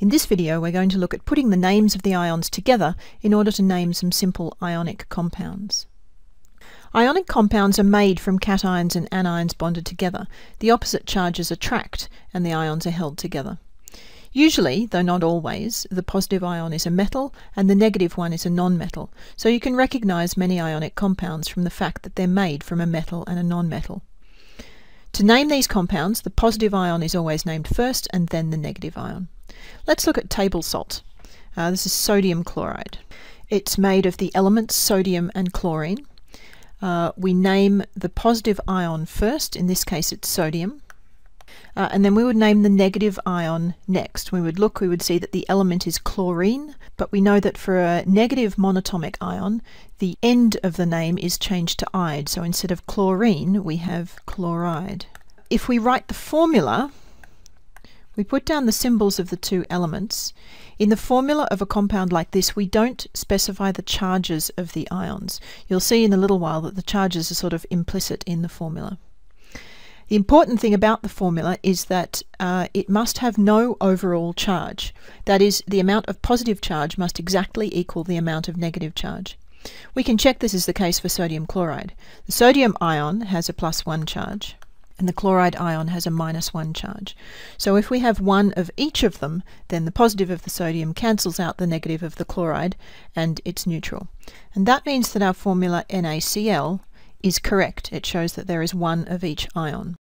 In this video we're going to look at putting the names of the ions together in order to name some simple ionic compounds. Ionic compounds are made from cations and anions bonded together. The opposite charges attract and the ions are held together. Usually, though not always, the positive ion is a metal and the negative one is a nonmetal, so you can recognize many ionic compounds from the fact that they're made from a metal and a nonmetal. To name these compounds, the positive ion is always named first and then the negative ion. Let's look at table salt. Uh, this is sodium chloride. It's made of the elements sodium and chlorine. Uh, we name the positive ion first, in this case it's sodium, uh, and then we would name the negative ion next. We would look, we would see that the element is chlorine, but we know that for a negative monatomic ion, the end of the name is changed to ide. So instead of chlorine, we have chloride. If we write the formula, we put down the symbols of the two elements. In the formula of a compound like this, we don't specify the charges of the ions. You'll see in a little while that the charges are sort of implicit in the formula. The important thing about the formula is that uh, it must have no overall charge. That is, the amount of positive charge must exactly equal the amount of negative charge. We can check this is the case for sodium chloride. The sodium ion has a plus 1 charge and the chloride ion has a minus 1 charge. So if we have one of each of them, then the positive of the sodium cancels out the negative of the chloride and it's neutral. And that means that our formula NaCl is correct. It shows that there is one of each ion.